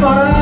That's what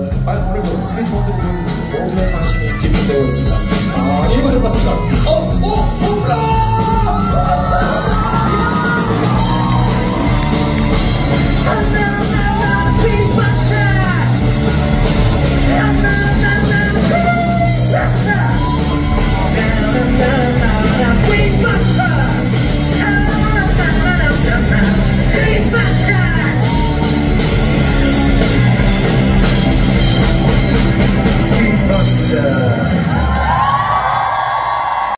있습니다. 많은 오늘도 스웨트 드를 보여주는 모두의 관심이 집중되고 있습니다. 아, 1부 들어봤습니다. 어, 어, 라런